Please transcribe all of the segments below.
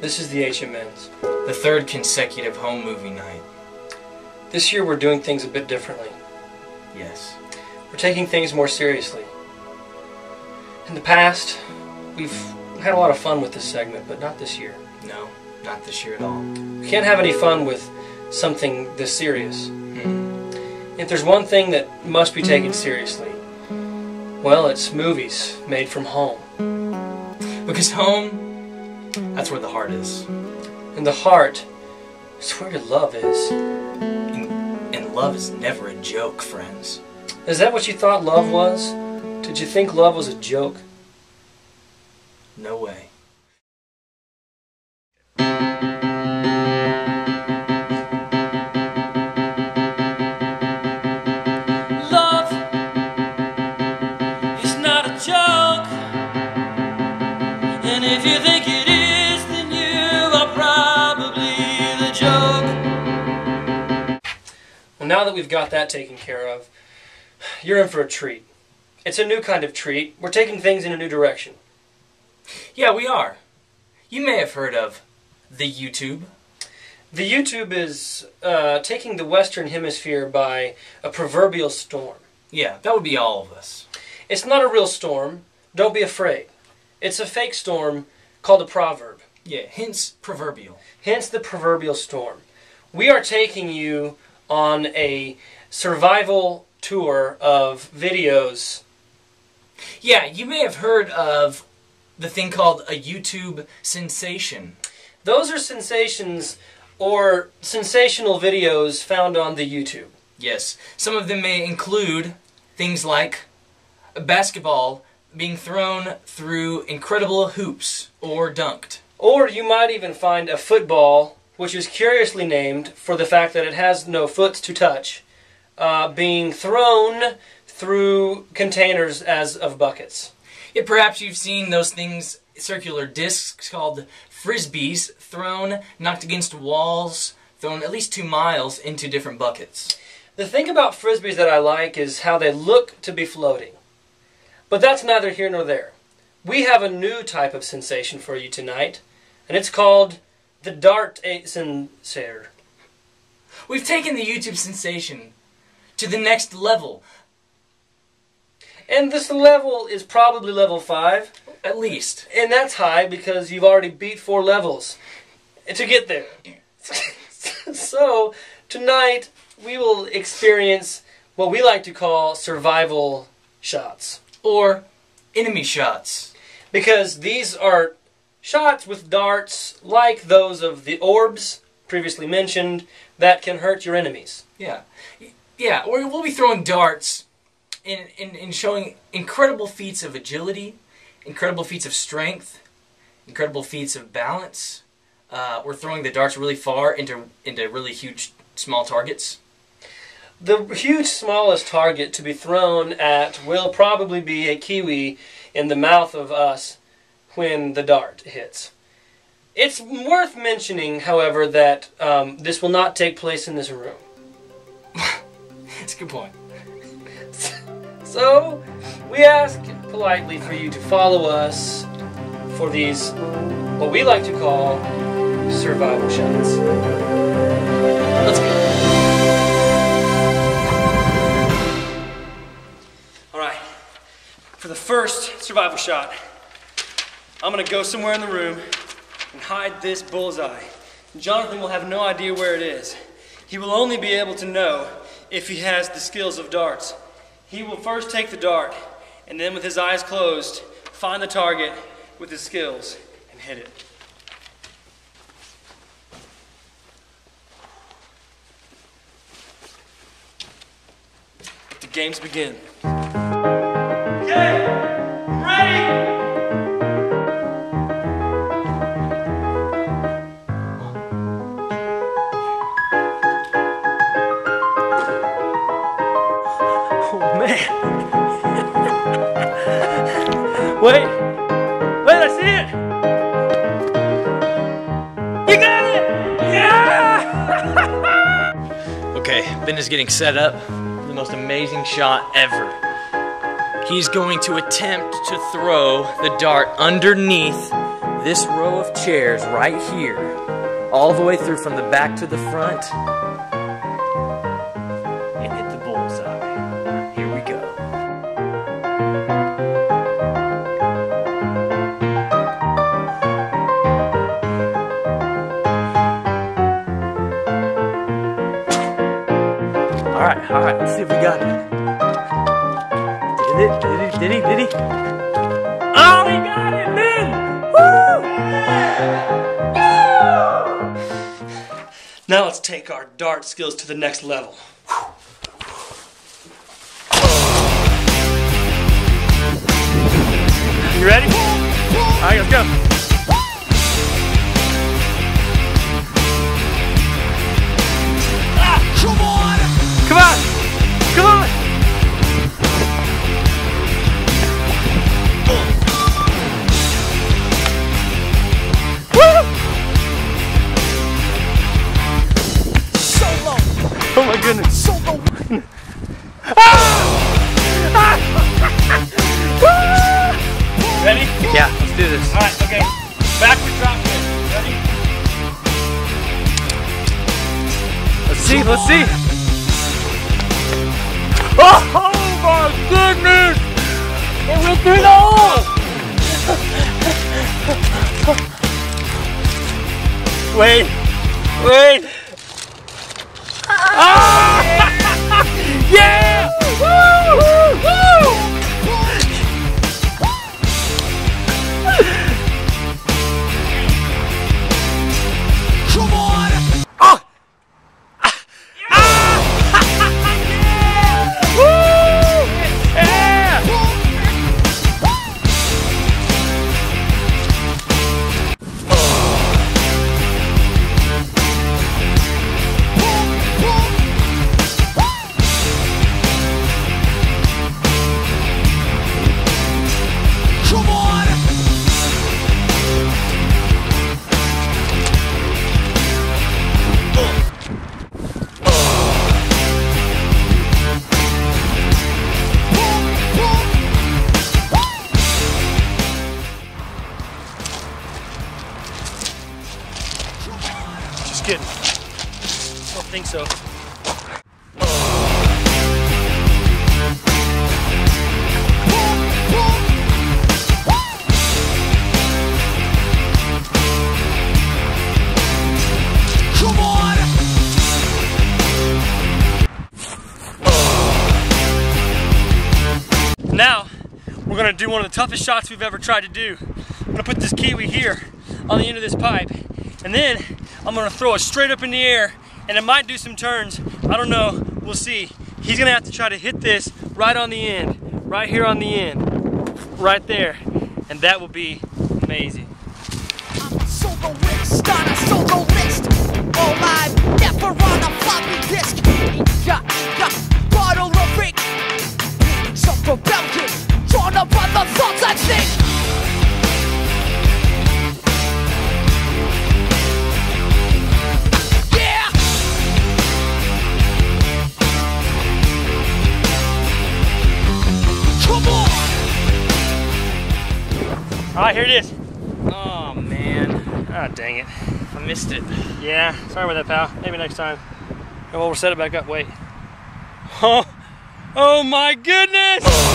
And I'm Jonathan. This is the HMNs. The third consecutive home movie night. This year we're doing things a bit differently. Yes. We're taking things more seriously. In the past, we've had a lot of fun with this segment, but not this year. No, not this year at all. We can't have any fun with something this serious. Hmm. If there's one thing that must be taken seriously, well, it's movies made from home. Because home, that's where the heart is. And the heart is where your love is. And, and love is never a joke, friends. Is that what you thought love was? Did you think love was a joke? No way. Love is not a joke. And if you think it now that we've got that taken care of, you're in for a treat. It's a new kind of treat. We're taking things in a new direction. Yeah, we are. You may have heard of the YouTube. The YouTube is uh, taking the Western Hemisphere by a proverbial storm. Yeah, that would be all of us. It's not a real storm. Don't be afraid. It's a fake storm called a proverb. Yeah, hence proverbial. Hence the proverbial storm. We are taking you on a survival tour of videos. Yeah, you may have heard of the thing called a YouTube sensation. Those are sensations or sensational videos found on the YouTube. Yes, some of them may include things like a basketball being thrown through incredible hoops or dunked. Or you might even find a football, which is curiously named for the fact that it has no foot to touch, uh, being thrown through containers as of buckets. Yeah, perhaps you've seen those things, circular discs called frisbees, thrown, knocked against walls, thrown at least two miles into different buckets. The thing about frisbees that I like is how they look to be floating. But that's neither here nor there. We have a new type of sensation for you tonight, and it's called the dart sensor. We've taken the YouTube sensation to the next level, And this level is probably level 5, at least. and that's high because you've already beat four levels to get there. so, tonight we will experience what we like to call survival shots. Or enemy shots. Because these are shots with darts like those of the orbs previously mentioned that can hurt your enemies. Yeah. Yeah, or we'll be throwing darts and, and, and showing incredible feats of agility, incredible feats of strength, incredible feats of balance. Uh, we're throwing the darts really far into into really huge small targets. The huge smallest target to be thrown at will probably be a kiwi in the mouth of us when the dart hits. It's worth mentioning, however, that um, this will not take place in this room. That's a good point. So, we ask politely for you to follow us for these, what we like to call survival shots. Let's go. Alright, for the first survival shot, I'm gonna go somewhere in the room and hide this bullseye. Jonathan will have no idea where it is. He will only be able to know if he has the skills of darts. He will first take the dart, and then with his eyes closed, find the target with his skills and hit it. The games begin. Wait. Wait, I see it. You got it. Yeah. Okay, Ben is getting set up the most amazing shot ever. He's going to attempt to throw the dart underneath this row of chairs right here, all the way through from the back to the front, let's take our dart skills to the next level. You ready? All right, let's go. Through the hole! Wait, wait. We're gonna do one of the toughest shots we've ever tried to do. I'm gonna put this kiwi here on the end of this pipe, and then I'm gonna throw it straight up in the air, and it might do some turns. I don't know, we'll see. He's gonna have to try to hit this right on the end, right here on the end, right there, and that will be amazing. Bottle of Rick. Some rebellion, drawn up the thoughts I think. Yeah! Come on! All right, here it is. Oh man, Ah, dang it. I missed it. Yeah, sorry about that, pal. Maybe next time. Oh, well, we'll set it back up. Wait. Oh, oh my goodness!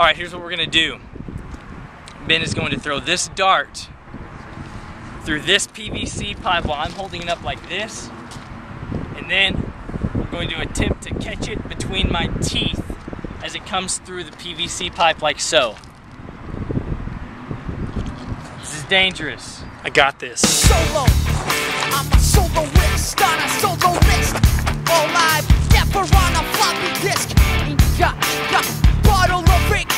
All right, here's what we're gonna do. Ben is going to throw this dart through this PVC pipe while I'm holding it up like this, and then I'm going to attempt to catch it between my teeth as it comes through the PVC pipe like so. This is dangerous. I got this. solo. I'm a soloist on a solo list. All live, never on a floppy disk. Got, got, bottle of Rick.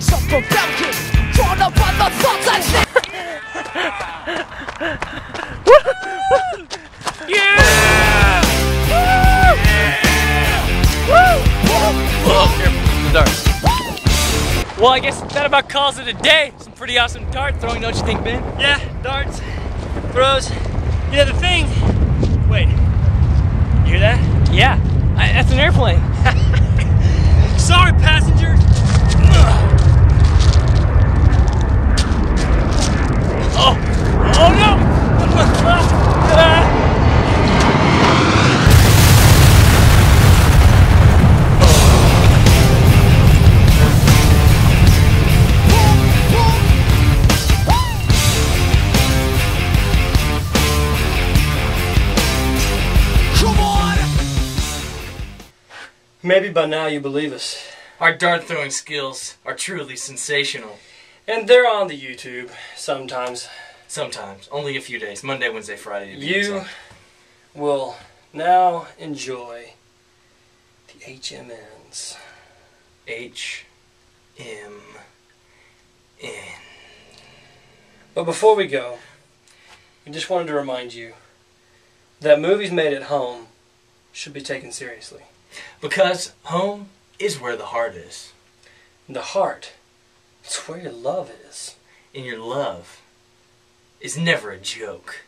Some rebellion, drawn up by the thoughts I think. Oh, careful, the dart. Well, I guess that about calls it a day pretty awesome dart throwing, don't you think, Ben? Yeah, darts, throws. You know, the thing. Wait, you hear that? Yeah, I, that's an airplane. Maybe by now you believe us. Our dart throwing skills are truly sensational. And they're on the YouTube sometimes. Sometimes. Only a few days. Monday, Wednesday, Friday. You will now enjoy the HMNs. H M N. But before we go, we just wanted to remind you that movies made at home should be taken seriously. Because home is where the heart is. The heart, it's where your love is. And your love is never a joke.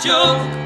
joke.